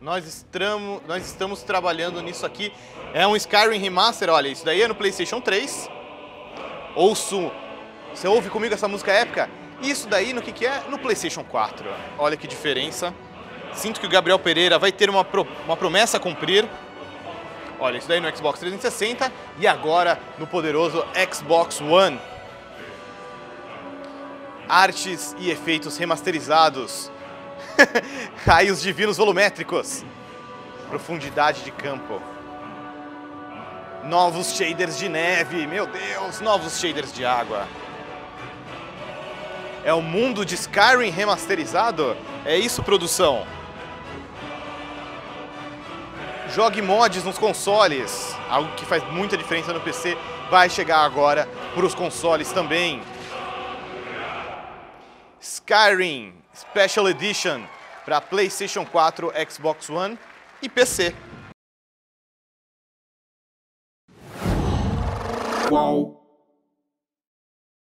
Nós estamos, nós estamos trabalhando nisso aqui. É um Skyrim Remaster, olha, isso daí é no PlayStation 3. Ouço. Você ouve comigo essa música épica? Isso daí no que, que é? No PlayStation 4. Olha que diferença. Sinto que o Gabriel Pereira vai ter uma, pro, uma promessa a cumprir. Olha, isso daí no Xbox 360 e agora no poderoso Xbox One. Artes e efeitos remasterizados Raios divinos volumétricos. Profundidade de campo. Novos shaders de neve. Meu Deus, novos shaders de água. É o mundo de Skyrim remasterizado? É isso, produção? Jogue mods nos consoles. Algo que faz muita diferença no PC vai chegar agora para os consoles também. Skyrim Special Edition para PlayStation 4, Xbox One e PC. Qual